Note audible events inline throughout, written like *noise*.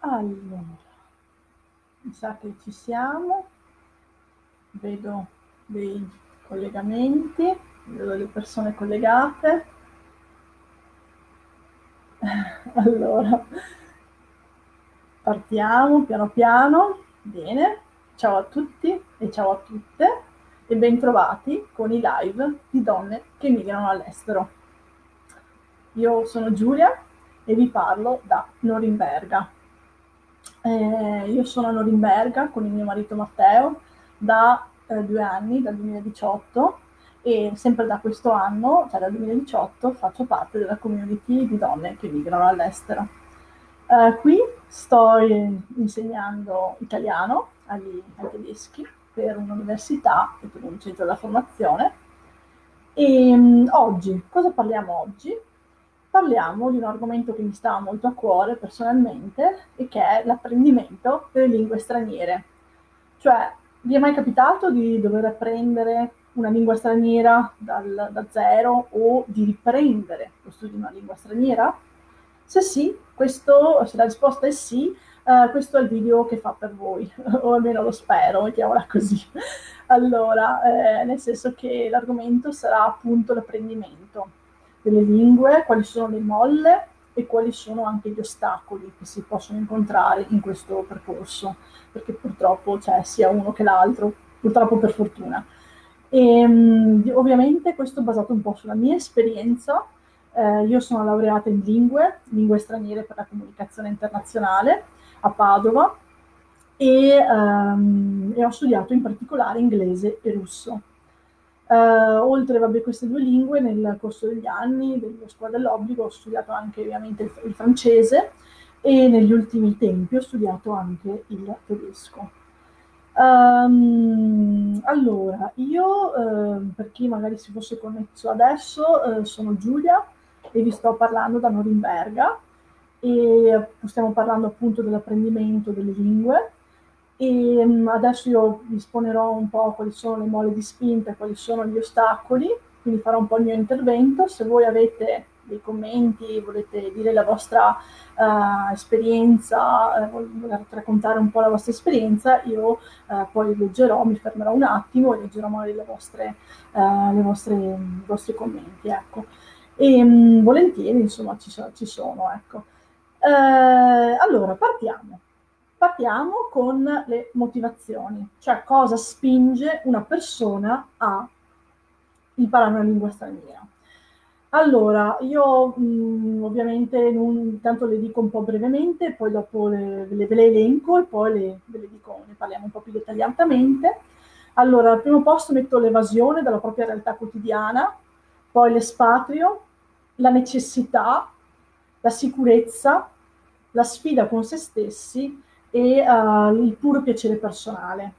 Allora, mi sa che ci siamo, vedo dei collegamenti, vedo le persone collegate. *laughs* Allora, partiamo piano piano. Bene, ciao a tutti e ciao a tutte e bentrovati con i live di donne che migrano all'estero. Io sono Giulia e vi parlo da Norimberga. Eh, io sono a Norimberga con il mio marito Matteo da eh, due anni, dal 2018, e sempre da questo anno, cioè dal 2018, faccio parte della community di donne che migrano all'estero. Eh, qui sto insegnando italiano agli, ai tedeschi per un'università e per un centro della formazione. E um, oggi, cosa parliamo oggi? Parliamo di un argomento che mi sta molto a cuore personalmente e che è l'apprendimento delle lingue straniere. Cioè, vi è mai capitato di dover apprendere una lingua straniera dal, da zero o di riprendere lo studio di una lingua straniera? Se sì, questo, se la risposta è sì, Uh, questo è il video che fa per voi, *laughs* o almeno lo spero, mettiamola così. Allora, eh, nel senso che l'argomento sarà appunto l'apprendimento delle lingue, quali sono le molle e quali sono anche gli ostacoli che si possono incontrare in questo percorso, perché purtroppo c'è sia uno che l'altro, purtroppo per fortuna. E, um, ovviamente questo è basato un po' sulla mia esperienza. Eh, io sono laureata in lingue, lingue straniere per la comunicazione internazionale a Padova e, um, e ho studiato in particolare inglese e russo. Uh, oltre a queste due lingue, nel corso degli anni dello scuola dell'obbligo ho studiato anche ovviamente il, il, francese e negli ultimi tempi ho studiato anche il tedesco. Um, allora, io, uh, per chi magari si fosse connesso adesso, uh, sono Giulia e vi sto parlando da Norimberga e stiamo parlando appunto dell'apprendimento delle lingue e um, adesso io vi esponerò un po' quali sono le mole di spinta, quali sono gli ostacoli, quindi farò un po' il mio intervento. Se voi avete dei commenti, volete dire la vostra uh, esperienza, uh, volete raccontare un po' la vostra esperienza, io uh, poi leggerò, mi fermerò un attimo e leggerò magari le vostre, le vostre, i vostri commenti. Ecco. E um, volentieri, insomma, ci, ci sono. Ecco. allora, partiamo. Partiamo con le motivazioni, cioè cosa spinge una persona a imparare una lingua straniera. Allora, io mh, ovviamente non, intanto le dico un po' brevemente, poi dopo le, le, ve le elenco e poi le, ve le dico, ne parliamo un po' più dettagliatamente. Allora, al primo posto metto l'evasione dalla propria realtà quotidiana, poi l'espatrio, la necessità, la sicurezza, la sfida con se stessi e uh, il puro piacere personale.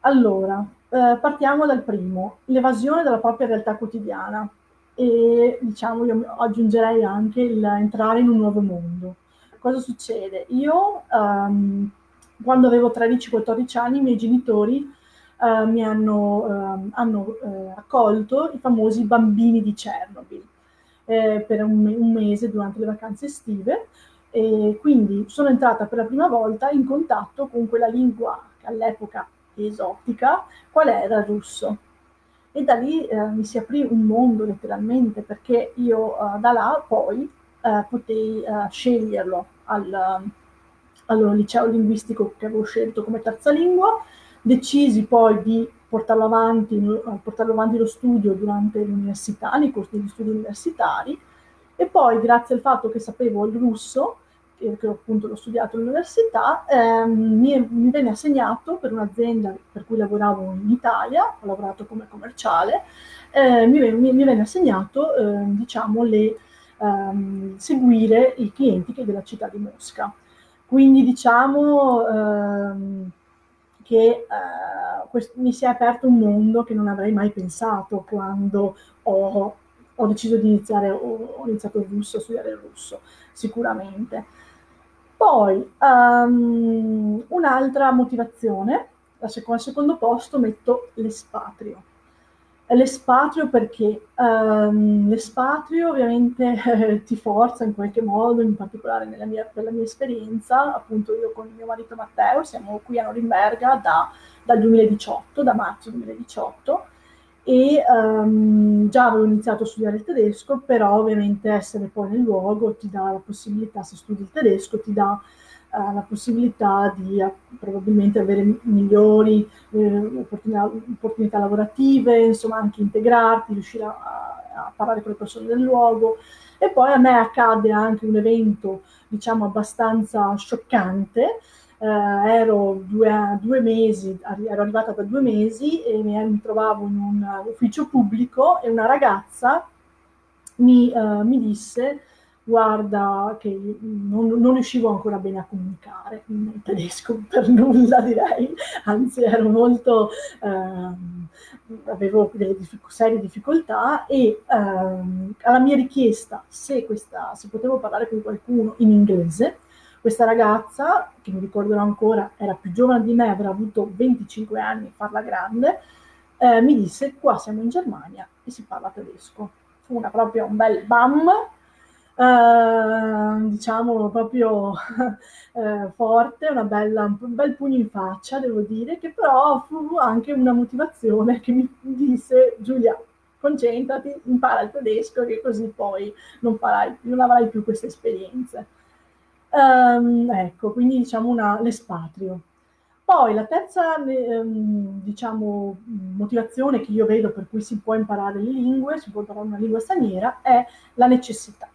Allora, eh, partiamo dal primo, l'evasione della propria realtà quotidiana e diciamo io aggiungerei anche il entrare in un nuovo mondo. Cosa succede? Io um, quando avevo 13-14 anni i miei genitori uh, mi hanno, uh, hanno uh, accolto i famosi bambini di Chernobyl eh, per un, un mese durante le vacanze estive e quindi sono entrata per la prima volta in contatto con quella lingua che all'epoca esotica, qual era il russo. E da lì eh, mi si aprì un mondo letteralmente, perché io eh, da là poi eh, potei eh, sceglierlo al, al liceo linguistico che avevo scelto come terza lingua, decisi poi di portarlo avanti, eh, portarlo avanti lo studio durante l'università, nei corsi di studi universitari, e poi, grazie al fatto che sapevo il russo, che, appunto l'ho studiato all'università, ehm, mi, mi, venne assegnato per un'azienda per cui lavoravo in Italia, ho lavorato come commerciale, eh, mi, mi, mi, venne assegnato, eh, diciamo, le, ehm, seguire i clienti della città di Mosca. Quindi diciamo ehm, che eh, quest- mi si è aperto un mondo che non avrei mai pensato quando ho ho deciso di iniziare, ho, ho iniziato il russo, a studiare il russo, sicuramente. Poi um, un'altra motivazione, al secondo posto metto l'espatrio. L'espatrio perché um, l'espatrio ovviamente *laughs* ti forza in qualche modo, in particolare nella mia, per la mia esperienza, appunto io con mio marito Matteo siamo qui a Norimberga da, dal 2018, da marzo 2018, e um, già avevo iniziato a studiare il tedesco, però ovviamente essere poi nel luogo ti dà la possibilità, se studi il tedesco, ti dà uh, la possibilità di uh, probabilmente avere migliori uh, opportunità, opportunità, lavorative, insomma anche integrarti, riuscire a, a, parlare con le persone del luogo. E poi a me accade anche un evento, diciamo, abbastanza scioccante, eh, ero due, due, mesi, ero arrivata da due mesi e mi, trovavo in un ufficio pubblico e una ragazza mi, uh, mi disse guarda che non, non, riuscivo ancora bene a comunicare in tedesco *laughs* per nulla direi, anzi ero molto, eh, avevo delle diffic- serie difficoltà e eh, alla mia richiesta se, questa, se potevo parlare con qualcuno in inglese, questa ragazza, che mi ricorderò ancora, era più giovane di me, avrà avuto 25 anni, farla grande, eh, mi disse qua siamo in Germania e si parla tedesco. Fu una, proprio un bel bam, eh, diciamo proprio *laughs* eh, forte, bella, un bel pugno in faccia, devo dire, che però fu anche una motivazione che mi disse Giulia, concentrati, impara il tedesco che così poi non, farai, non avrai più queste esperienze. Um, ecco, quindi diciamo una, l'espatrio. Poi la terza ehm, diciamo, motivazione che io vedo per cui si può imparare le lingue, si può imparare una lingua straniera, è la necessità.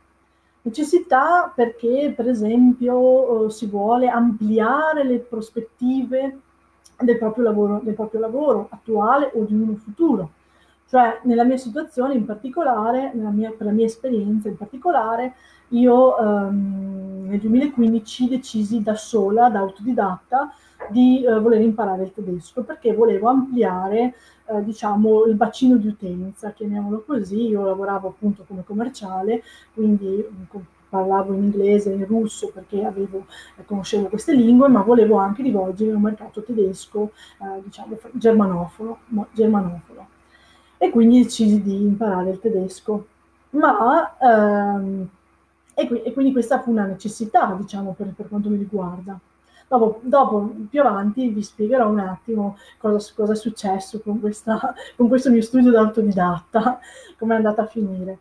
Necessità perché, per esempio, eh, si vuole ampliare le prospettive del proprio, lavoro, del proprio lavoro attuale o di uno futuro. Cioè, nella mia situazione in particolare, mia, per la mia esperienza in particolare, io ehm, nel 2015 decisi da sola, da autodidatta, di eh, voler imparare il tedesco perché volevo ampliare eh, diciamo il bacino di utenza, chiamiamolo così. Io lavoravo appunto come commerciale, quindi mm, parlavo in inglese e in russo perché avevo, eh, conoscevo queste lingue, ma volevo anche rivolgermi a un mercato tedesco, eh, diciamo germanofono, germanofono. E quindi decisi di imparare il tedesco. Ma ehm, e, qui, e, quindi questa fu una necessità, diciamo, per, per quanto mi riguarda. Dopo, dopo, più avanti, vi spiegherò un attimo cosa, cosa è successo con, questa, con, questo mio studio da autodidatta, *laughs* come è andata a finire.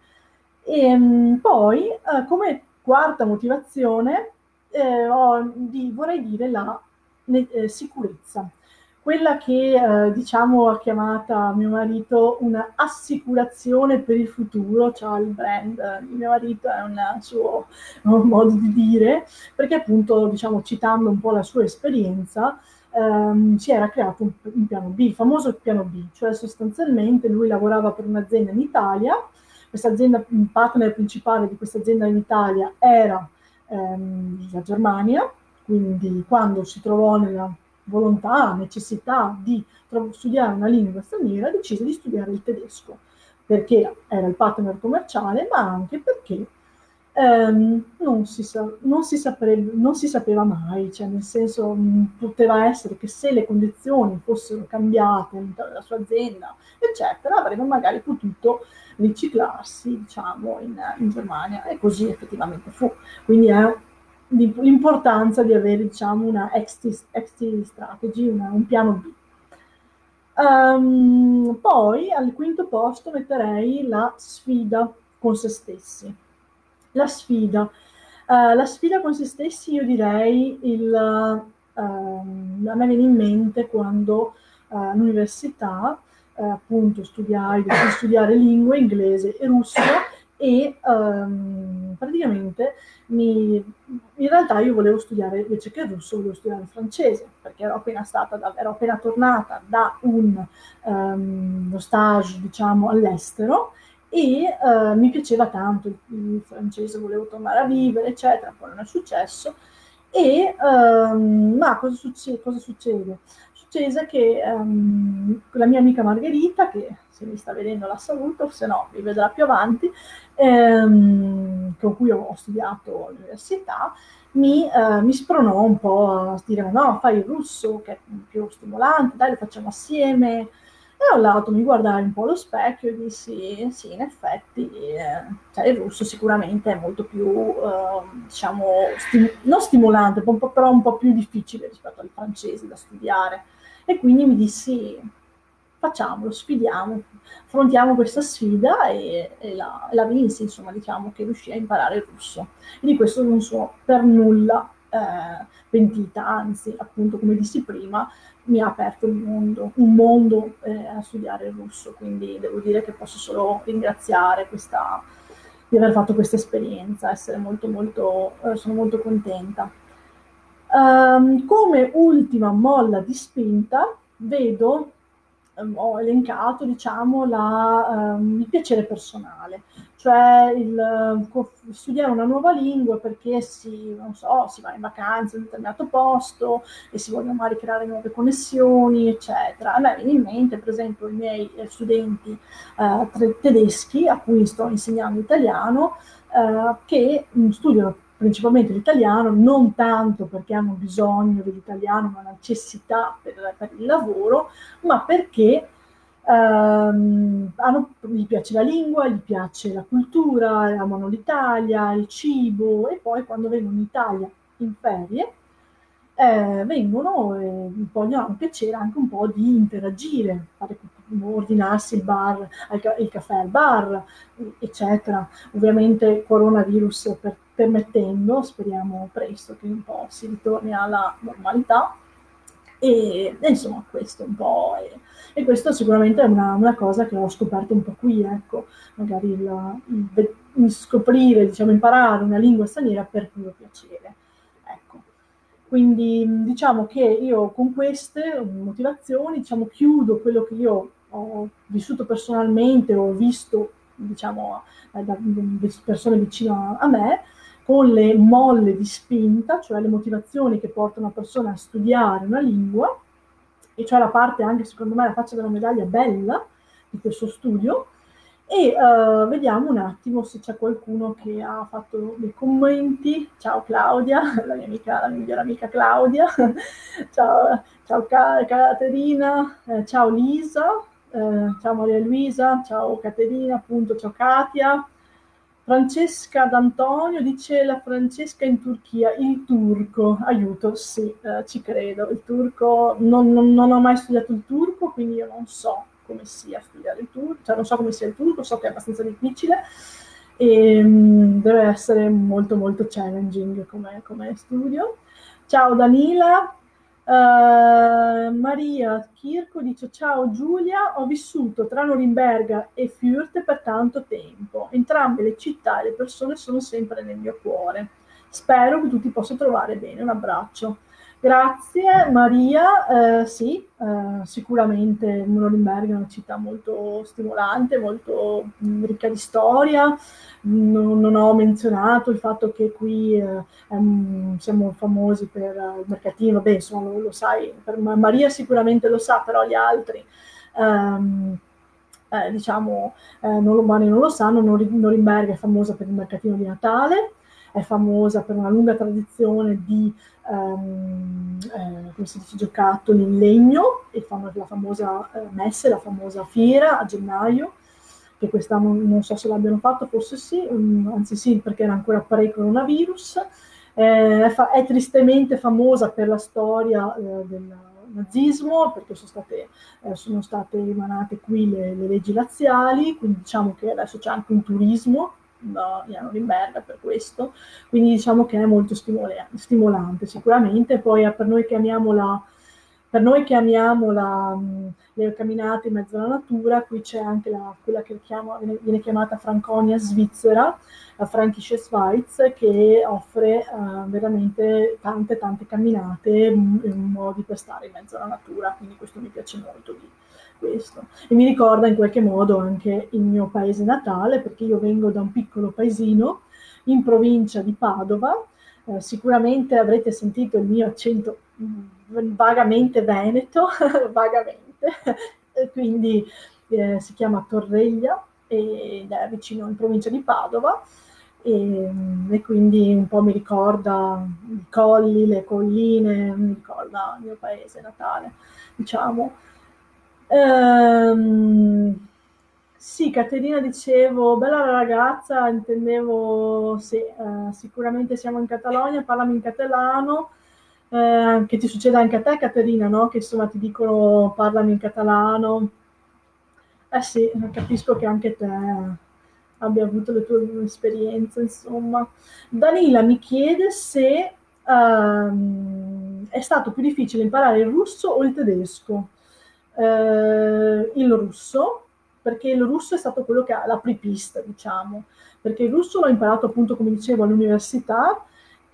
E ehm, poi, eh, come quarta motivazione, eh, ho, di, vorrei dire la eh, sicurezza quella che eh, diciamo ha chiamata mio marito un'assicurazione per il futuro, cioè il brand di mio marito è un suo un modo di dire, perché appunto diciamo citando un po' la sua esperienza ehm, si era creato un, un, piano B, il famoso piano B, cioè sostanzialmente lui lavorava per un'azienda in Italia, questa azienda, il partner principale di questa azienda in Italia era ehm, la Germania, quindi quando si trovò nella volontà, necessità di studiare una lingua straniera, decise di studiare il tedesco, perché era il partner commerciale, ma anche perché ehm, non, si sa, non, si saprebbe, non, si sapeva mai, cioè nel senso mh, poteva essere che se le condizioni fossero cambiate all'interno della sua azienda, eccetera, avrebbe magari potuto riciclarsi, diciamo, in, in Germania e così effettivamente fu. Quindi è l'importanza di avere diciamo, una exit, strategy, una, un piano B. Um, poi al quinto posto metterei la sfida con se stessi. La sfida. Uh, la sfida con se stessi io direi il, uh, a me viene in mente quando uh, all'università appunto studiai, studiare lingue inglese e russo e um, praticamente mi, in realtà io volevo studiare invece che il russo, volevo studiare il francese perché ero appena stata, da, ero appena tornata da un um, stage diciamo all'estero e uh, mi piaceva tanto il, il, francese, volevo tornare a vivere eccetera, poi non è successo e um, ma cosa succede? Cosa succede? Succede che la mia amica Margherita, che se mi sta vedendo la saluto, se no mi vedrà più avanti, ehm, con cui ho studiato all'università, mi, eh, mi spronò un po' a dire no, fai il russo che è più stimolante, dai lo facciamo assieme. E ho lato mi guardai un po' allo specchio e dissi sì, in effetti eh, cioè il russo sicuramente è molto più, eh, diciamo, stim- non stimolante, però un po' più difficile rispetto al francese da studiare. E quindi mi dissi facciamolo, sfidiamo, affrontiamo questa sfida e, e la, la, vinsi, insomma, diciamo che riuscì a imparare il russo. E di questo non sono per nulla eh, pentita, anzi, appunto, come dissi prima, mi ha aperto il mondo, un mondo eh, a studiare il russo, quindi devo dire che posso solo ringraziare questa, di aver fatto questa esperienza, essere molto, molto, eh, sono molto contenta. Um, come ultima molla di spinta vedo Ehm, ho elencato diciamo, la, um, il piacere personale, cioè il uh, studiare una nuova lingua perché si, so, si, va in vacanza in un determinato posto e si vogliono magari creare nuove connessioni, eccetera. A me viene in mente, per esempio, i miei eh, studenti uh, tedeschi a cui sto insegnando italiano, uh, che mh, studiano principalmente l'italiano, non tanto perché hanno bisogno dell'italiano, una necessità per, per il lavoro, ma perché ehm, hanno, gli piace la lingua, gli piace la cultura, amano l'Italia, il cibo e poi quando vengono in Italia in ferie eh, vengono e vogliono un piacere anche un po' di interagire, fare, ordinarsi il bar, il caffè al bar, eccetera. Ovviamente coronavirus per permettendo, speriamo presto che un po' si ritorni alla normalità. E, e insomma, questo un po'. È, e questo sicuramente è una, una, cosa che ho scoperto un po' qui, ecco, magari il, il, il scoprire, diciamo, imparare una lingua straniera per puro piacere. Ecco. Quindi diciamo che io con queste motivazioni diciamo, chiudo quello che io ho vissuto personalmente, ho visto diciamo, da persone vicino a me, con le molle di spinta, cioè le motivazioni che portano una persona a studiare una lingua, e cioè la parte anche secondo me la faccia della medaglia bella di questo studio, e uh, vediamo un attimo se c'è qualcuno che ha fatto dei commenti. Ciao Claudia, *laughs* la mia amica, la mia migliore amica Claudia, *laughs* ciao, ciao Caterina, eh, ciao Lisa, eh, ciao Maria Luisa, ciao Caterina, appunto, ciao Katia, Francesca D'Antonio dice la Francesca in Turchia, il turco, aiuto, sì, eh, ci credo, il turco, non, non, non, ho mai studiato il turco, quindi io non so come sia studiare il turco, cioè non so come sia il turco, so che è abbastanza difficile e um, deve essere molto molto challenging come, come studio. Ciao Danila, Uh, Maria Kirko dice ciao Giulia, ho vissuto tra Norimberga e Fürth per tanto tempo. Entrambe le città e le persone sono sempre nel mio cuore. Spero che tu ti possa trovare bene. Un abbraccio. Grazie Maria, eh, sì, eh, sicuramente Norimberga è una città molto stimolante, molto mh, mm, ricca di storia. Non, non, ho menzionato il fatto che qui eh, um, siamo famosi per il mercatino, beh insomma lo, lo sai, Maria sicuramente lo sa, però gli altri... Um, eh, diciamo, eh, non lo, non lo sanno, Norimberga è famosa per il mercatino di Natale, è famosa per una lunga tradizione di um, eh, come si dice, giocattoli in legno e fanno la famosa eh, messe, la famosa fiera a gennaio, che quest'anno non so se l'abbiano fatto, forse sì, um, anzi sì, perché era ancora pre-coronavirus. Eh, fa- è, tristemente famosa per la storia eh, del nazismo, perché sono state, eh, sono state emanate qui le, le leggi razziali, quindi diciamo che adesso c'è anche un turismo da Milano Rimberga per questo, quindi diciamo che è molto stimolante sicuramente, poi per noi che amiamo la, noi che amiamo la, le camminate in mezzo alla natura, qui c'è anche la, quella che chiama, viene, chiamata Franconia Svizzera, la Frankische Schweiz, che offre uh, veramente tante tante camminate, modi per stare in mezzo alla natura, quindi questo mi piace molto di, questo. E mi ricorda in qualche modo anche il mio paese natale, perché io vengo da un piccolo paesino in provincia di Padova. Eh, sicuramente avrete sentito il mio accento mm, vagamente veneto, *laughs* vagamente, quindi eh, si chiama Torreglia ed è vicino in provincia di Padova. e, e, quindi un po' mi ricorda i colli, le colline, mi ricorda il mio paese natale, diciamo. Ehm, sì, Caterina dicevo, bella ragazza, intendevo, sì, eh, sicuramente siamo in Catalogna, parlami in catalano, eh, che ti succede anche a te Caterina, no? Che insomma ti dicono parlami in catalano. Eh sì, capisco che anche te abbia avuto le tue esperienze, insomma. Danila mi chiede se um, è stato più difficile imparare il russo o il tedesco. Uh, il russo, perché il russo è stato quello che ha la prepista, diciamo, perché il russo l'ho imparato appunto, come dicevo, all'università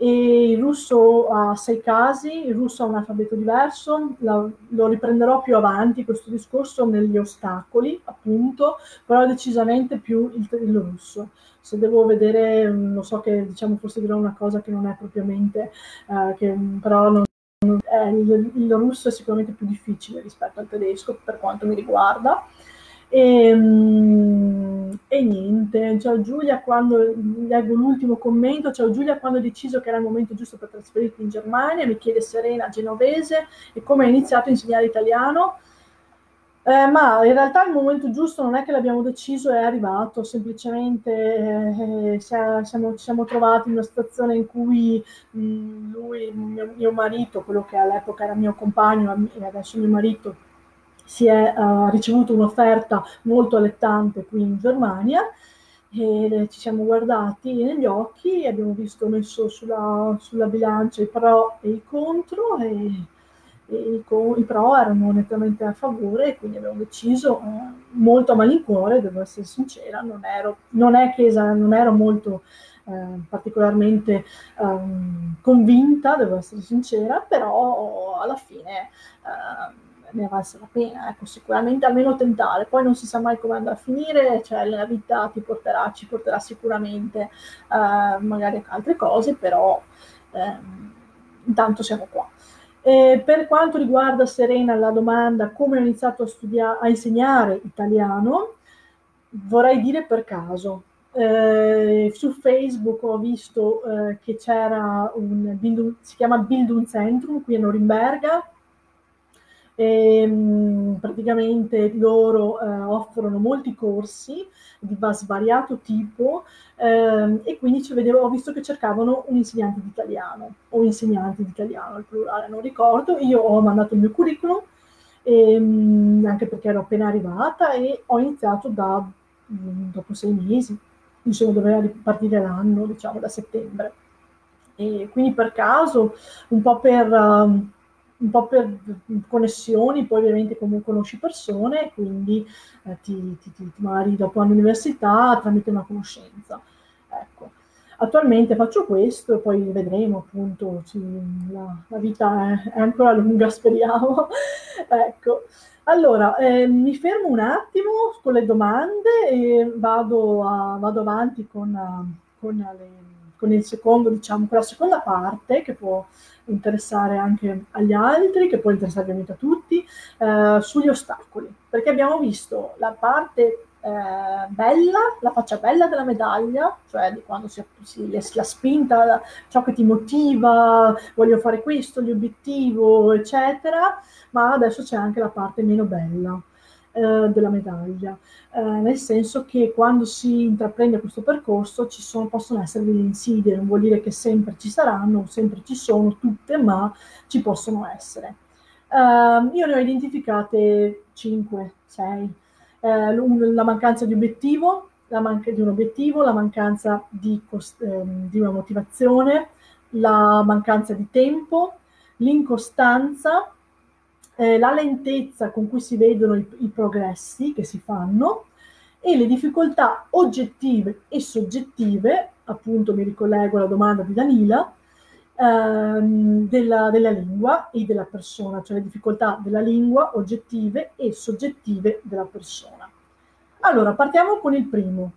e il russo ha sei casi, il russo ha un alfabeto diverso, la, lo riprenderò più avanti questo discorso negli ostacoli, appunto, però decisamente più il, il russo. Se devo vedere, lo so che diciamo forse dirò una cosa che non è propriamente, eh, che, però non, eh, il, il russo è sicuramente più difficile rispetto al tedesco per quanto mi riguarda. E, mm, e, niente, ciao Giulia, quando leggo l'ultimo commento, ciao Giulia, quando hai deciso che era il momento giusto per trasferirti in Germania, mi chiede Serena Genovese e come hai iniziato a insegnare italiano. Eh, ma in realtà il momento giusto non è che l'abbiamo deciso, è arrivato, semplicemente eh, siamo, ci siamo trovati in una situazione in cui mh, mm, lui, mio, mio marito, quello che all'epoca era mio compagno e adesso mio marito, si è uh, ricevuto un'offerta molto allettante qui in Germania e ci siamo guardati negli occhi abbiamo visto messo sulla, sulla bilancia i pro e i contro e i, i, pro erano nettamente a favore e quindi abbiamo deciso eh, molto a malincuore, devo essere sincera, non, ero, non è che non ero molto eh, particolarmente um, convinta, devo essere sincera, però alla fine eh, ne valse la pena, ecco, sicuramente almeno tentare, poi non si sa mai come andrà a finire, cioè la vita ti porterà, ci porterà sicuramente eh, magari altre cose, però eh, intanto siamo qua. E per quanto riguarda Serena la domanda come ho iniziato a studiare, a insegnare italiano, vorrei dire per caso. Eh, su Facebook ho visto eh, che c'era un, si chiama Bildungszentrum qui a Norimberga, e, ehm, praticamente loro eh, offrono molti corsi di svariato tipo eh, e quindi vedevo, ho visto che cercavano un insegnante di italiano o insegnanti di italiano al plurale, non ricordo. Io ho mandato il mio curriculum ehm, anche perché ero appena arrivata e ho iniziato da, mm, dopo sei mesi, insomma doveva ripartire l'anno, diciamo da settembre. E quindi per caso, un po' per... Uh, un po' per connessioni, poi ovviamente comunque conosci persone, quindi eh, ti, ti, ti, magari dopo all'università tramite una conoscenza. Ecco. Attualmente faccio questo e poi vedremo appunto, sì, la, la, vita è, è, ancora lunga, *laughs* speriamo. ecco. Allora, eh, mi fermo un attimo con le domande e vado, a, vado avanti con, con, le, con, il secondo, diciamo, con la seconda parte che può interessare anche agli altri, che può interessare ovviamente a tutti, eh, sugli ostacoli, perché abbiamo visto la parte eh, bella, la faccia bella della medaglia, cioè di quando si, si, la spinta, ciò che ti motiva, voglio fare questo, l'obiettivo, eccetera, ma adesso c'è anche la parte meno bella eh, della medaglia, eh, nel senso che quando si intraprende questo percorso ci sono, possono essere delle insidie, non vuol dire che sempre ci saranno, sempre ci sono tutte, ma ci possono essere. Uh, io ne ho identificate 5, 6. Uh, la mancanza di obiettivo, la manca di un obiettivo, la mancanza di, cost- eh, di una motivazione, la mancanza di tempo, l'incostanza, eh, la lentezza con cui si vedono i, i progressi che si fanno e le difficoltà oggettive e soggettive, appunto mi ricollego alla domanda di Danila, ehm, della, della, lingua e della persona, cioè le difficoltà della lingua oggettive e soggettive della persona. Allora, partiamo con il primo.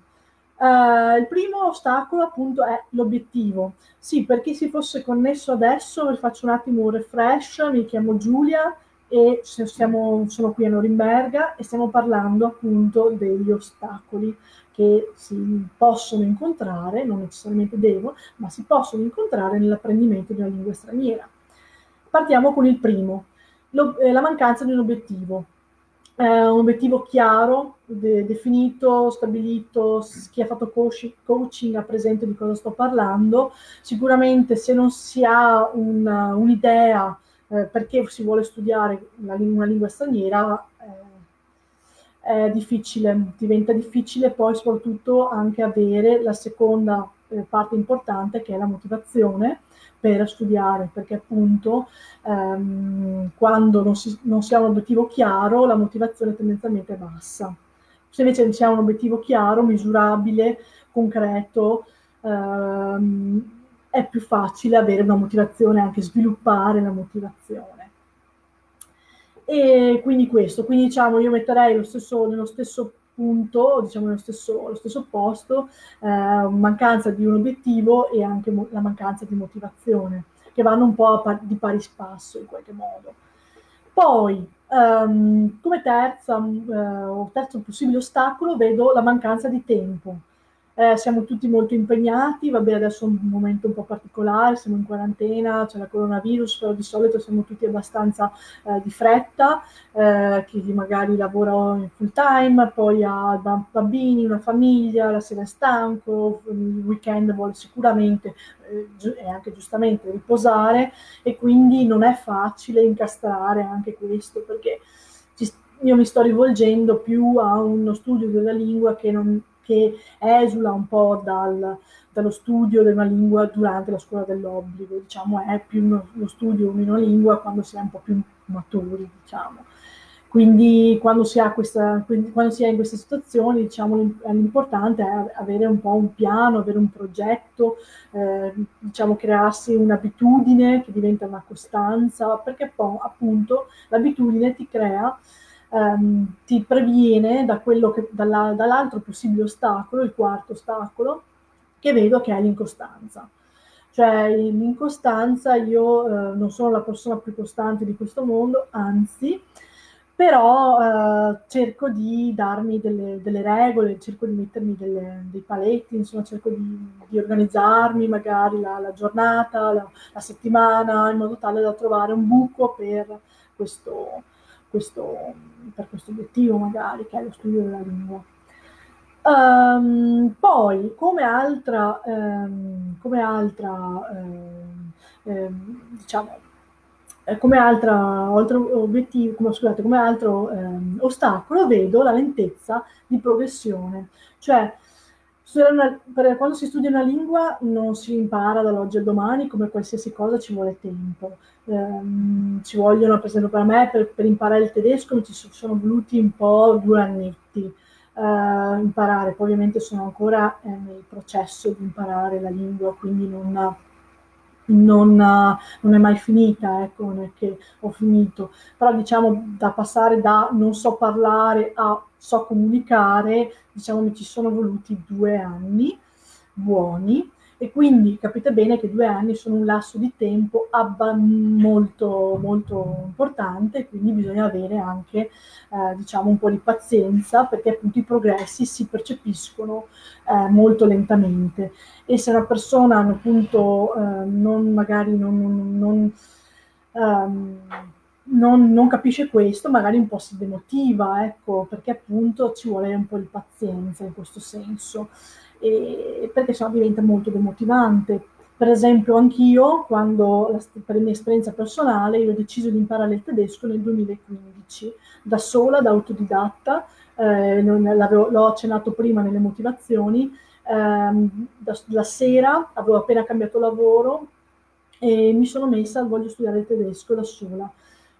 Uh, il primo ostacolo appunto è l'obiettivo. Sì, per chi si fosse connesso adesso, vi faccio un attimo un refresh, mi chiamo Giulia, e siamo, sono qui a Norimberga e stiamo parlando appunto degli ostacoli. che si possono incontrare, non necessariamente devono, ma si possono incontrare nell'apprendimento di una lingua straniera. Partiamo con il primo, eh, la mancanza di un obiettivo. Eh, un obiettivo chiaro, de- definito, stabilito, chi ha fatto coach- coaching ha presente di cosa sto parlando. Sicuramente se non si ha un'idea eh, perché si vuole studiare una, una lingua straniera, eh, è difficile, diventa difficile poi soprattutto anche avere la seconda eh, parte importante che è la motivazione per studiare, perché appunto ehm, quando non si, non si, ha un obiettivo chiaro la motivazione tendenzialmente è bassa. Se invece si ha un obiettivo chiaro, misurabile, concreto, ehm, è più facile avere una motivazione, anche sviluppare la motivazione. E quindi questo, quindi diciamo io metterei lo stesso, nello stesso punto, diciamo nello stesso, nello stesso posto, eh, mancanza di un obiettivo e anche mo- la mancanza di motivazione, che vanno un po' par- di pari spasso in qualche modo. Poi, um, come terza, uh, terzo possibile ostacolo, vedo la mancanza di tempo eh, siamo tutti molto impegnati, vabbè adesso è un momento un po' particolare, siamo in quarantena, c'è la coronavirus, però di solito siamo tutti abbastanza eh, di fretta, eh, chi magari lavora in full time, poi ha bambini, una famiglia, la sera è stanco, il weekend vuole sicuramente eh, e anche giustamente riposare e quindi non è facile incastrare anche questo perché io mi sto rivolgendo più a uno studio della lingua che non che esula un po' dal, dallo studio di una lingua durante la scuola dell'obbligo, diciamo è più uno, uno studio di una lingua quando si è un po' più maturi, diciamo. Quindi quando si, questa, quando si è in queste situazioni, diciamo, l'importante è avere un po' un piano, avere un progetto, eh, diciamo, crearsi un'abitudine che diventa una costanza, perché poi appunto l'abitudine ti crea ehm, ti previene da che, dalla, dall'altro possibile ostacolo, il quarto ostacolo, che vedo che è l'incostanza. Cioè l'incostanza, io eh, non sono la persona più costante di questo mondo, anzi, però eh, cerco di darmi delle, delle, regole, cerco di mettermi delle, dei paletti, insomma cerco di, di organizzarmi magari la, la giornata, la, la, settimana, in modo tale da trovare un buco per questo, questo, per questo obiettivo magari, che è lo studio della lingua. Um, poi, come altra, um, come altra um, diciamo, eh, come altra, altro obiettivo, come, scusate, come altro ostacolo, vedo la lentezza di progressione. Cioè, una, per, quando si studia una lingua non si impara dall'oggi al domani, come qualsiasi cosa ci vuole tempo. Um, ci vogliono, per esempio per me, per, per, imparare il tedesco mi ci sono voluti un po' due annetti uh, imparare, poi ovviamente sono ancora eh, nel processo di imparare la lingua, quindi non, non, non, è mai finita, ecco, non è che ho finito, però diciamo da passare da non so parlare a so comunicare, diciamo mi ci sono voluti due anni buoni e quindi capite bene che due anni sono un lasso di tempo abba- molto, molto importante, quindi bisogna avere anche eh, diciamo un po' di pazienza perché appunto i progressi si percepiscono eh, molto lentamente. E se una persona appunto eh, non magari non, non, non um, non, non, capisce questo, magari un po' si demotiva, ecco, perché appunto ci vuole un po' di pazienza in questo senso, e, perché sennò diventa molto demotivante. Per esempio, anch'io, quando, per la mia esperienza personale, io ho deciso di imparare il tedesco nel 2015, da sola, da autodidatta, eh, l'ho accennato prima nelle motivazioni, ehm, da, la sera avevo appena cambiato lavoro e mi sono messa, voglio studiare il tedesco da sola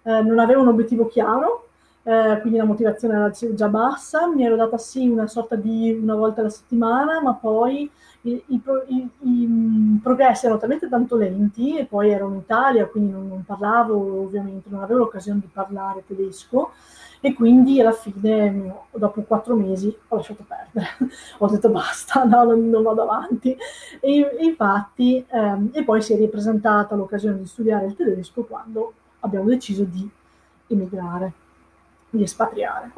eh, non avevo un obiettivo chiaro, eh, quindi la motivazione era già bassa, mi ero data sì una sorta di una volta alla settimana, ma poi i, i, i, i progressi erano talmente tanto lenti e poi ero in Italia, quindi non, non, parlavo ovviamente, non avevo l'occasione di parlare tedesco. E quindi alla fine, dopo quattro mesi, ho lasciato perdere, *laughs* ho detto basta, no, non, non vado avanti. E, e infatti, ehm, e poi si è ripresentata l'occasione di studiare il tedesco quando abbiamo deciso di emigrare, di espatriare.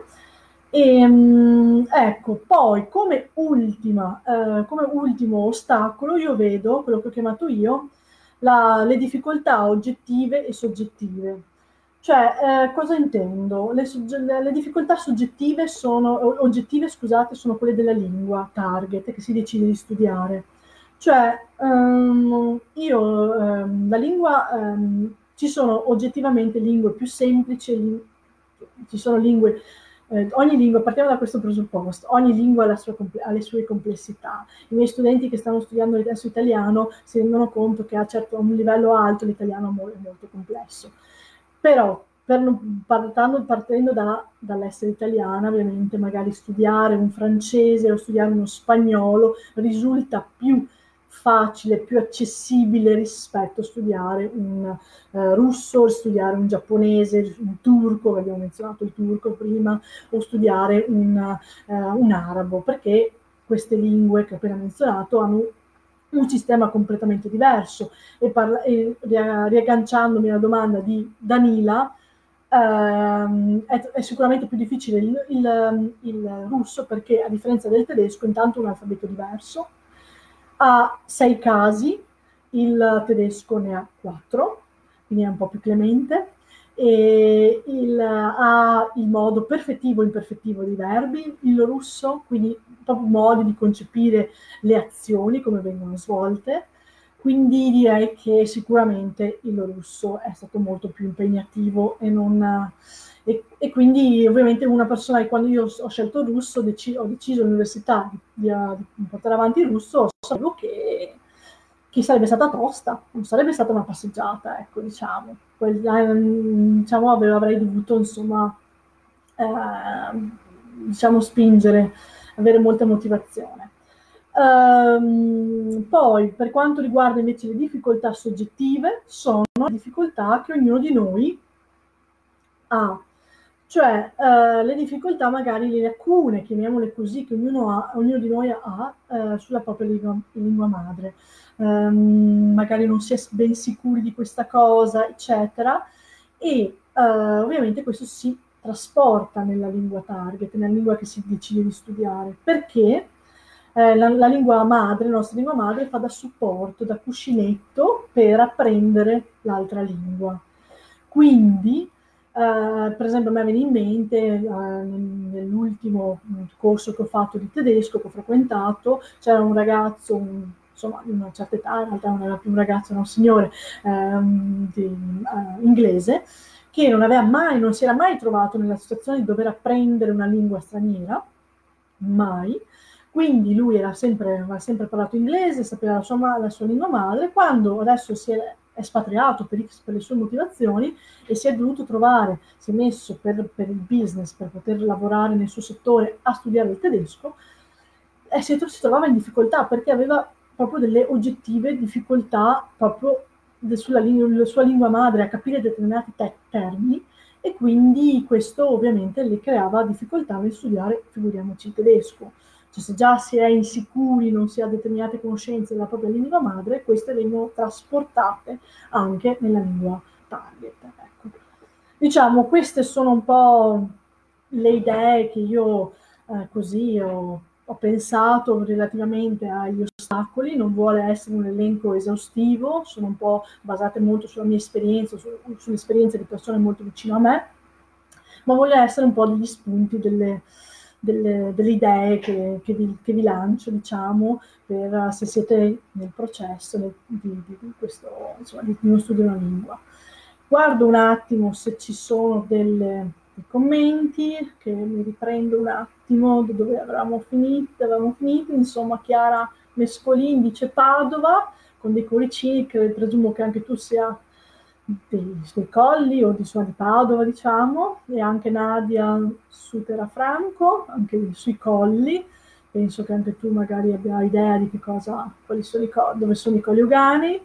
E, um, ecco, poi come, ultima, eh, come ultimo ostacolo io vedo, quello che ho chiamato io, la, le difficoltà oggettive e soggettive. Cioè, eh, cosa intendo? Le, le, difficoltà soggettive sono, oggettive, scusate, sono quelle della lingua target che si decide di studiare. Cioè, um, io, um, la lingua, um, ci sono oggettivamente lingue più semplici, ci sono lingue eh, ogni lingua, partiamo da questo presupposto, ogni lingua ha, sua, ha, le sue complessità. I miei studenti che stanno studiando adesso italiano si rendono conto che a certo, un livello alto l'italiano è molto, molto complesso. Però, partendo, partendo da, dall'essere italiana, ovviamente magari studiare un francese o studiare uno spagnolo risulta più facile, più accessibile rispetto a studiare un uh, russo, studiare un giapponese, un turco, abbiamo menzionato il turco prima, o studiare un, uh, un arabo, perché queste lingue che ho appena menzionato hanno un sistema completamente diverso. E, parla- e riagganciandomi alla domanda di Danila, ehm, è, è, sicuramente più difficile il, il, il russo perché a differenza del tedesco intanto è un alfabeto diverso, ha sei casi, il tedesco ne ha quattro, quindi è un po' più clemente, e il, ha il modo perfettivo e imperfettivo dei verbi, il russo, quindi proprio modi di concepire le azioni, come vengono svolte, quindi direi che sicuramente il russo è stato molto più impegnativo e non e, e, quindi ovviamente una persona che quando io ho scelto il russo, deci, ho deciso all'università di, di, portare avanti il russo, sapevo che, che, sarebbe stata tosta, non sarebbe stata una passeggiata, ecco, diciamo. Quel, eh, diciamo avrei dovuto, insomma, eh, diciamo, spingere, avere molta motivazione. Um, poi, per quanto riguarda invece le difficoltà soggettive, sono difficoltà che ognuno di noi ha cioè eh, le difficoltà, magari le lacune, chiamiamole così, che ognuno, ha, ognuno di noi ha eh, sulla propria lingua, lingua madre. Um, magari non si è ben sicuri di questa cosa, eccetera. E uh, ovviamente questo si trasporta nella lingua target, nella lingua che si decide di studiare, perché eh, la, la, lingua madre, la nostra lingua madre, fa da supporto, da cuscinetto per apprendere l'altra lingua. Quindi Uh, per esempio a me viene in mente uh, nell'ultimo corso che ho fatto di tedesco che ho frequentato c'era un ragazzo un, insomma di una certa età in realtà non era più un ragazzo era un signore um, di, uh, inglese che non aveva mai non si era mai trovato nella situazione di dover apprendere una lingua straniera mai. Quindi lui era sempre, aveva sempre parlato inglese sapeva la sua, la sua lingua madre. Quando adesso si è espatriato per, per, le sue motivazioni e si è dovuto trovare, si è messo per, per, il business, per poter lavorare nel suo settore a studiare il tedesco, e si, si trovava in difficoltà perché aveva proprio delle oggettive difficoltà proprio sulla, lingua, sua lingua madre a capire determinati te- termini e quindi questo ovviamente le creava difficoltà nel studiare, figuriamoci, il tedesco. Cioè, se già si è insicuri, non si ha determinate conoscenze della propria lingua madre, queste vengono trasportate anche nella lingua target. Ecco. Diciamo, queste sono un po' le idee che io eh, così ho, ho, pensato relativamente agli ostacoli, non vuole essere un elenco esaustivo, sono un po' basate molto sulla mia esperienza, su, sull'esperienza di persone molto vicine a me, ma voglio essere un po' degli spunti, delle, delle, delle idee che, che, vi, che, vi, lancio, diciamo, per se siete nel processo di, di, di, questo, insomma, di uno studio di una lingua. Guardo un attimo se ci sono delle, dei commenti, che mi riprendo un attimo da dove avevamo finito, avevamo finito, insomma Chiara Mescolin dice Padova, con dei cuoricini, che presumo che anche tu sia dei suoi colli o di Suona di Padova, diciamo, e anche Nadia su Terrafranco, anche sui colli. Penso che anche tu magari abbia idea di che cosa, sono colli, dove sono i colli ugani.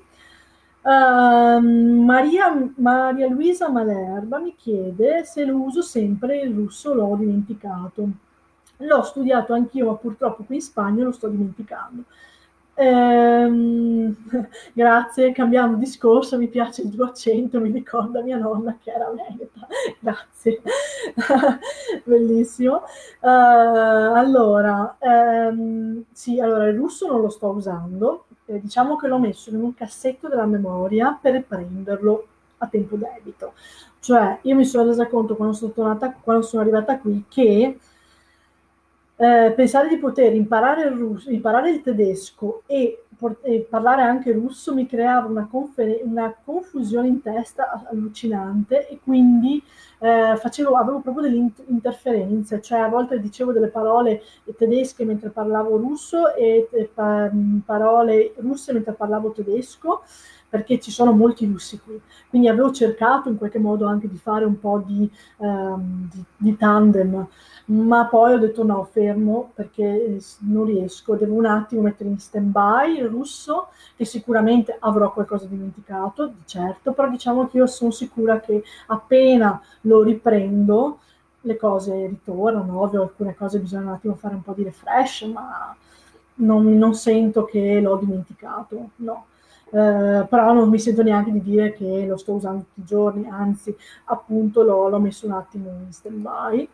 Uh, Maria, Maria, Luisa Malerba mi chiede se lo uso sempre il russo, l'ho dimenticato. L'ho studiato anch'io, ma purtroppo qui in Spagna lo sto dimenticando. Ehm, *laughs* grazie, cambiamo discorso, mi piace il tuo accento, mi ricorda mia nonna che era veneta. *laughs* Grazie, *laughs* bellissimo. Uh, allora, um, sì, allora il russo non lo sto usando, eh, diciamo che l'ho messo in un cassetto della memoria per prenderlo a tempo debito. Cioè, io mi sono resa conto quando sono, tornata, quando sono arrivata qui che eh, pensare di poter imparare il, russo, imparare il tedesco e, e, parlare anche russo mi creava una, confer- una, confusione in testa allucinante e quindi eh, facevo, avevo proprio delle interferenze, cioè a volte dicevo delle parole tedesche mentre parlavo russo e, e pa- parole russe mentre parlavo tedesco perché ci sono molti russi qui. Quindi avevo cercato in qualche modo anche di fare un po' di, um, di, di tandem ma poi ho detto no, fermo perché non riesco, devo un attimo mettere in stand by il russo, che sicuramente avrò qualcosa dimenticato, certo, però diciamo che io sono sicura che appena lo riprendo le cose ritornano, ovvio alcune cose bisogna un attimo fare un po' di refresh, ma non, non sento che l'ho dimenticato, no. Eh, però non mi sento neanche di dire che lo sto usando tutti i giorni, anzi appunto l'ho, l'ho messo un attimo in stand by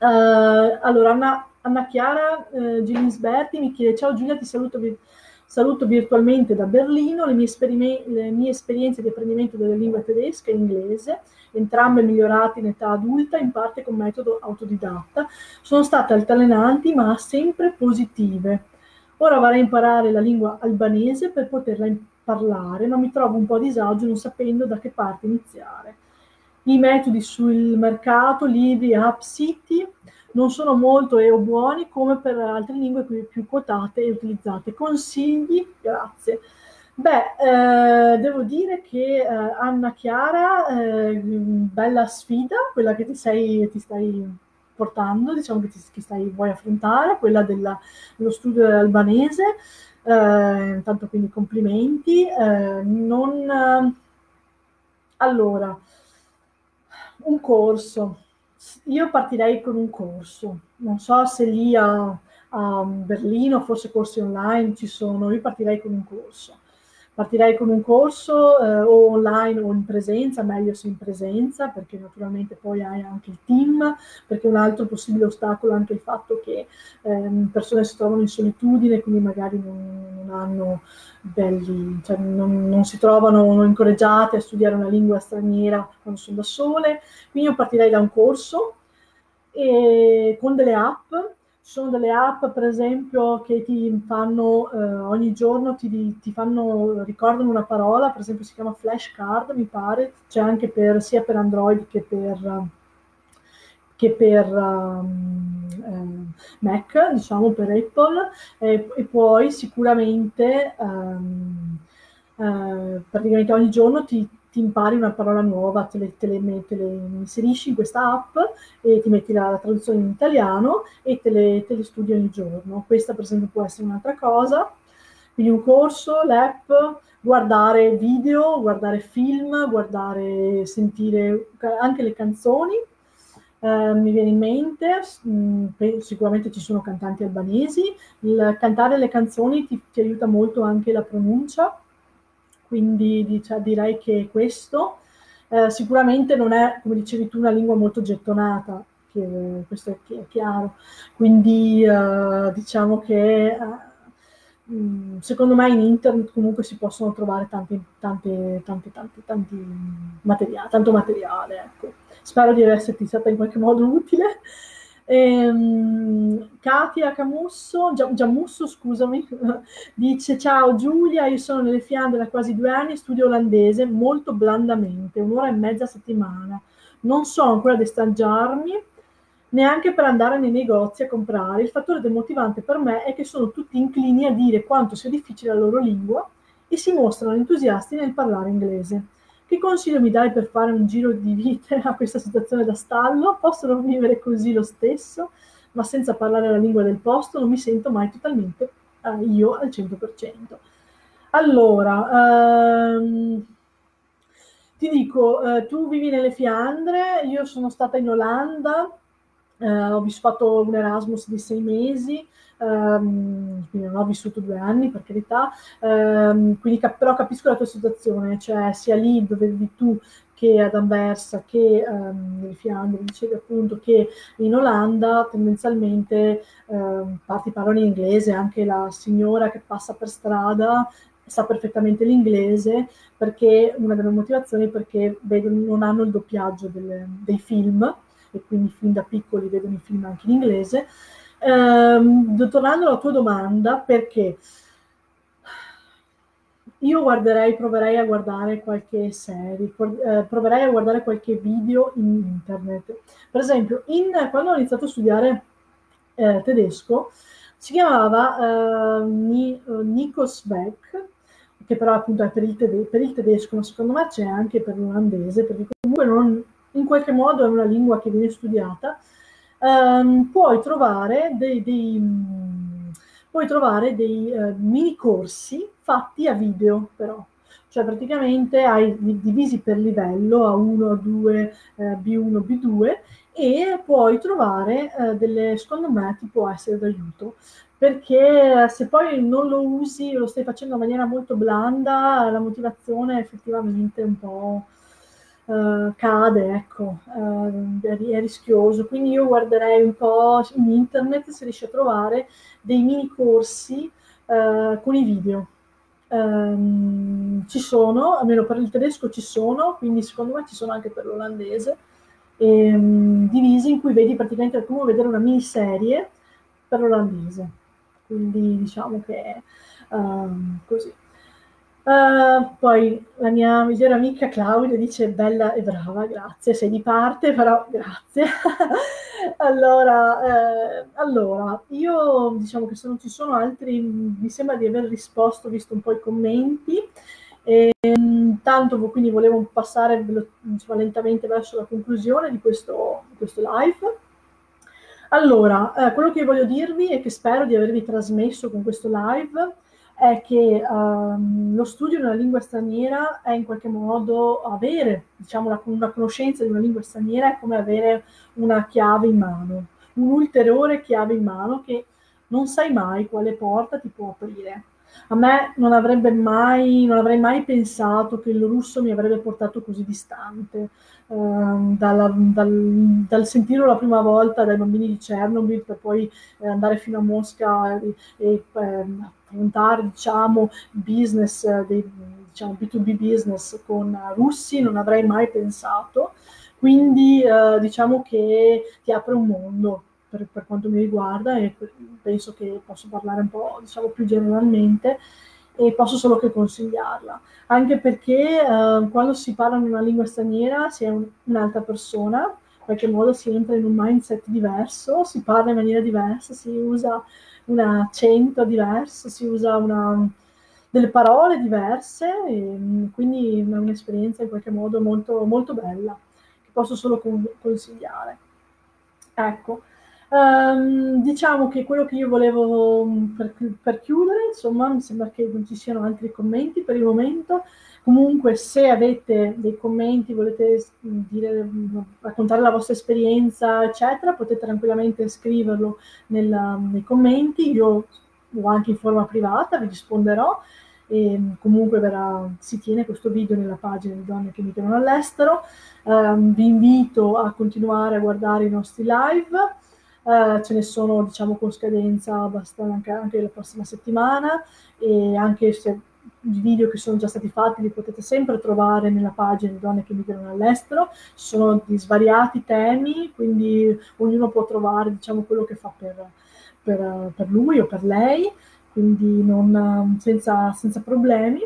Uh, allora, Anna, Anna Chiara uh, Gilisberti mi chiede: Ciao Giulia, ti saluto, vi- saluto virtualmente da Berlino. Le mie, le mie, esperienze di apprendimento delle lingue tedesche e inglese, entrambe migliorate in età adulta, in parte con metodo autodidatta, sono state altalenanti ma sempre positive. Ora vorrei imparare la lingua albanese per poterla parlare, ma mi trovo un po' a disagio non sapendo da che parte iniziare. I metodi sul mercato, libri, app, siti, non sono molto EO buoni come per altre lingue più, più quotate e utilizzate. Consigli? Grazie. Beh, eh, devo dire che eh, Anna Chiara, eh, bella sfida, quella che ti, sei, ti stai portando, diciamo che, ti, che stai, vuoi affrontare, quella della, dello studio dell'albanese. Eh, intanto quindi complimenti. Eh, non, eh, allora, un corso. Io partirei con un corso. Non so se lì a, a Berlino, forse corsi online ci sono, io partirei con un corso partirei con un corso eh, o online o in presenza, meglio se in presenza, perché naturalmente poi hai anche il team, perché un altro possibile ostacolo è anche il fatto che ehm, persone si trovano in solitudine, quindi magari non, non hanno belli, cioè non, non, si trovano incoraggiate a studiare una lingua straniera quando sono da sole. Quindi io partirei da un corso e con delle app ci sono delle app, per esempio, che ti fanno eh, ogni giorno, ti, ti, fanno, ricordano una parola, per esempio si chiama Flashcard, mi pare, c'è anche per, sia per Android che per, che per um, eh, Mac, diciamo per Apple, e, e puoi sicuramente um, eh, praticamente ogni giorno ti, ti impari una parola nuova, te le, te, le, te le, inserisci in questa app e ti metti la, la traduzione in italiano e te le, te le, studi ogni giorno. Questa per esempio può essere un'altra cosa, quindi un corso, l'app, guardare video, guardare film, guardare, sentire anche le canzoni. Eh, mi viene in mente, mh, mm, sicuramente ci sono cantanti albanesi, il cantare le canzoni ti, ti aiuta molto anche la pronuncia quindi dic- direi che questo eh, sicuramente non è, come dicevi tu, una lingua molto gettonata, che, questo è, è chiaro, quindi eh, diciamo che eh, mm, secondo me in internet comunque si possono trovare tanti, tante, tante, tante, tanti materiali, tanto materiale. Ecco. Spero di esserti stata in qualche modo utile. Ehm, Katia Camusso, Giamusso, scusami, *laughs* dice ciao Giulia, io sono nelle Fiandre da quasi due anni, studio olandese molto blandamente, un'ora e mezza a settimana. Non so ancora destaggiarmi neanche per andare nei negozi a comprare. Il fattore demotivante per me è che sono tutti inclini a dire quanto sia difficile la loro lingua e si mostrano entusiasti nel parlare inglese. Che consiglio mi dai per fare un giro di vite a questa situazione da stallo? Possono vivere così lo stesso, ma senza parlare la lingua del posto non mi sento mai totalmente eh, io al 100%. Allora, ehm, ti dico, eh, tu vivi nelle Fiandre, io sono stata in Olanda Uh, ho fatto un Erasmus di sei mesi, um, quindi non ho vissuto due anni per carità, um, quindi cap- però capisco la tua situazione, cioè sia lì dove vivi tu che ad Anversa, che um, nelle Fiandre, dicevi appunto, che in Olanda tendenzialmente um, parti parlano in inglese, anche la signora che passa per strada sa perfettamente l'inglese perché una delle motivazioni è perché vedono, non hanno il doppiaggio delle, dei film e quindi fin da piccoli vedono i film anche in inglese. Ehm, tornando alla tua domanda, perché io guarderei, proverei a guardare qualche serie, eh, proverei a guardare qualche video in internet. Per esempio, in, quando ho iniziato a studiare eh, tedesco, si chiamava eh, Nikos Beck, che però appunto è per il, tede- per il, tedesco, ma secondo me c'è anche per l'olandese, perché comunque non, in qualche modo è una lingua che viene studiata, um, puoi trovare dei, dei, puoi trovare dei uh, mini corsi fatti a video però. Cioè praticamente hai divisi per livello A1, A2, eh, B1, B2 e puoi trovare eh, delle, secondo me, ti può essere d'aiuto perché se poi non lo usi, lo stai facendo in maniera molto blanda, la motivazione effettivamente un po' uh, cade, ecco, uh, è, rischioso. Quindi io guarderei un po' in internet se riesci a trovare dei mini corsi uh, con i video. Um, ci sono, almeno per il tedesco ci sono, quindi secondo me ci sono anche per l'olandese, um, divisi in cui vedi praticamente come vedere una miniserie per l'olandese quindi diciamo che um, così. Uh, poi la mia migliore amica Claudia dice bella e brava, grazie, sei di parte, però grazie. *laughs* allora, eh, allora, io diciamo che se non ci sono altri, mi sembra di aver risposto, visto un po' i commenti. E, intanto quindi volevo passare diciamo, lentamente verso la conclusione di questo, di questo live. Allora, eh, quello che voglio dirvi e che spero di avervi trasmesso con questo live è che um, lo studio di una lingua straniera è in qualche modo avere, diciamo, la, una conoscenza di una lingua straniera è come avere una chiave in mano, un'ulteriore chiave in mano che non sai mai quale porta ti può aprire. A me non, avrebbe mai, non avrei mai pensato che il russo mi avrebbe portato così distante. Uh, dalla, dal, dal, sentirlo la prima volta dai bambini di Chernobyl per poi eh, andare fino a Mosca e, e eh, affrontare diciamo business dei, diciamo B2B business con russi non avrei mai pensato. Quindi eh, diciamo che ti apre un mondo per, per, quanto mi riguarda e penso che posso parlare un po' diciamo, più generalmente e posso solo che consigliarla, anche perché eh, quando si parla in una lingua straniera si è un, un'altra persona, in qualche modo si entra in un mindset diverso, si parla in maniera diversa, si usa un accento diverso, si usa una, delle parole diverse, e quindi è un'esperienza in qualche modo molto, molto bella, che posso solo con, consigliare. Ecco, Um, diciamo che quello che io volevo mm, per, per, chiudere, insomma, mi sembra che non ci siano altri commenti per il momento. Comunque, se avete dei commenti, volete mm, dire, mm, raccontare la vostra esperienza, eccetera, potete tranquillamente scriverlo nella, nei commenti. Io o anche in forma privata vi risponderò. E comunque verrà, si tiene questo video nella pagina di donne che mi chiamano all'estero. Um, vi invito a continuare a guardare i nostri live eh, ce ne sono diciamo con scadenza abbastanza anche, anche la prossima settimana e anche se i video che sono già stati fatti li potete sempre trovare nella pagina di donne che migrano all'estero, ci sono di svariati temi, quindi ognuno può trovare diciamo, quello che fa per, per, per lui o per lei, quindi non, senza, senza problemi.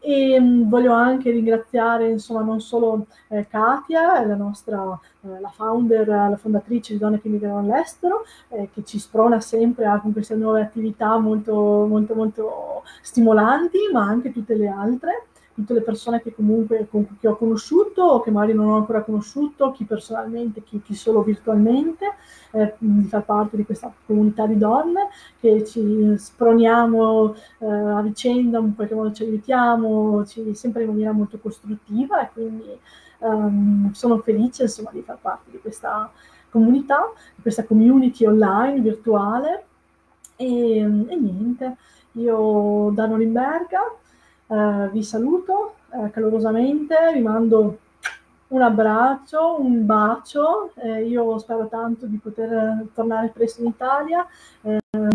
E mm, voglio anche ringraziare insomma non solo eh, Katia, la nostra eh, la founder, la fondatrice di Donne che migrano all'estero, eh, che ci sprona sempre a, con queste nuove attività molto, molto, molto stimolanti, ma anche tutte le altre tutte le persone che comunque con, che ho conosciuto o che magari non ho ancora conosciuto, chi personalmente, chi, chi solo virtualmente, eh, di far parte di questa comunità di donne che ci sproniamo eh, a vicenda, in qualche modo ci aiutiamo, ci, sempre in maniera molto costruttiva e quindi um, sono felice insomma, di far parte di questa comunità, di questa community online, virtuale. E, e niente, io da Norimberga eh, vi saluto eh, calorosamente, vi mando un abbraccio, un bacio, eh, io spero tanto di poter tornare presto in Italia ehm,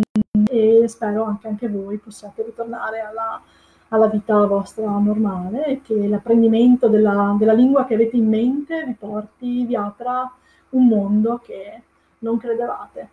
e spero anche, anche voi possiate ritornare alla, alla vita vostra normale e che l'apprendimento della, della, lingua che avete in mente vi porti, vi apra un mondo che non credevate.